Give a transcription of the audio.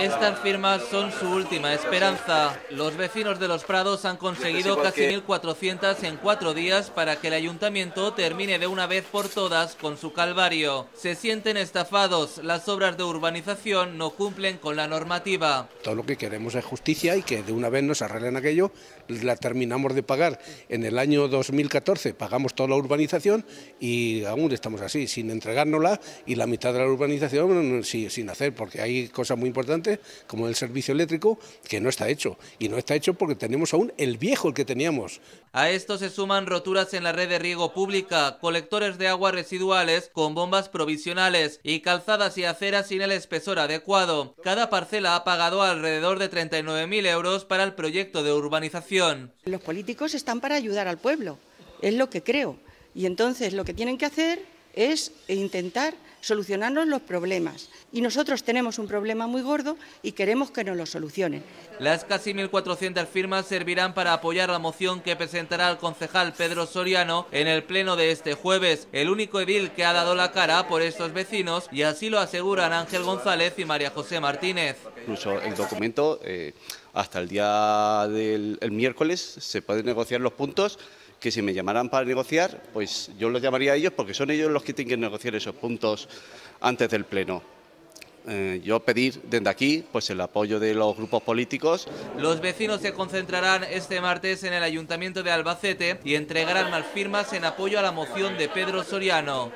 Estas firmas son su última esperanza. Los vecinos de Los Prados han conseguido casi 1.400 en cuatro días para que el ayuntamiento termine de una vez por todas con su calvario. Se sienten estafados. Las obras de urbanización no cumplen con la normativa. Todo lo que queremos es justicia y que de una vez nos arreglen aquello. La terminamos de pagar en el año 2014, pagamos toda la urbanización y aún estamos así, sin entregárnosla y la mitad de la urbanización sin hacer, porque hay cosas muy importantes como el servicio eléctrico que no está hecho. Y no está hecho porque tenemos aún el viejo el que teníamos. A esto se suman roturas en la red de riego pública, colectores de aguas residuales con bombas provisionales y calzadas y aceras sin el espesor adecuado. Cada parcela ha pagado alrededor de 39.000 euros para el proyecto de urbanización. Los políticos están para ayudar al pueblo, es lo que creo. Y entonces lo que tienen que hacer es intentar solucionarnos los problemas. Y nosotros tenemos un problema muy gordo y queremos que nos lo solucionen. Las casi 1.400 firmas servirán para apoyar la moción que presentará el concejal Pedro Soriano en el pleno de este jueves, el único edil que ha dado la cara por estos vecinos y así lo aseguran Ángel González y María José Martínez. Incluso el documento, eh, hasta el día del miércoles se pueden negociar los puntos que si me llamaran para negociar, pues yo los llamaría a ellos porque son ellos los que tienen que negociar esos puntos antes del Pleno. Eh, yo pedir desde aquí pues el apoyo de los grupos políticos. Los vecinos se concentrarán este martes en el Ayuntamiento de Albacete y entregarán más firmas en apoyo a la moción de Pedro Soriano.